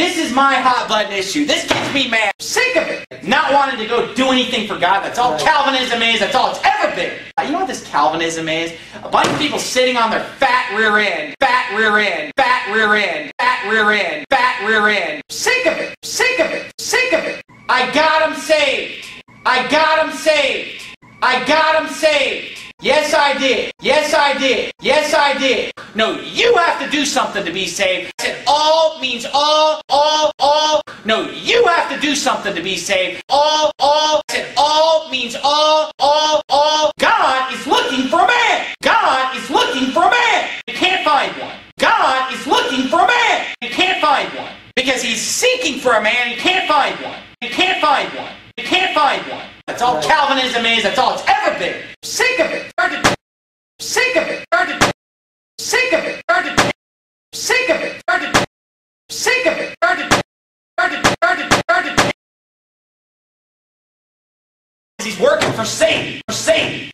This is my hot button issue. This gets me mad. I'm sick of it. Not wanting to go do anything for God. That's all Calvinism is. That's all it's ever been. Uh, You know what this Calvinism is? A bunch of people sitting on their fat rear end, fat rear end, fat rear end, fat rear end, fat rear end. Sick of it. Sick of it. Sick of it. I got them saved. I got them saved. I got them saved. Yes, I did. Yes, I did. Yes, I did. No, you have to do something to be saved. I said all means all, all, all. No, you have to do something to be saved. All, all. I said all means all, all, all. God is looking for a man. God is looking for a man. You can't find one. God is looking for a man. You can't find one. Because he's seeking for a man. You can't find one. You can't find one. You can't find one. That's all Calvinism is. That's all it's ever been. Sick of it. Sick of it. Sick of it. Sick of it. Sick of it. He's working for Satan. For Satan.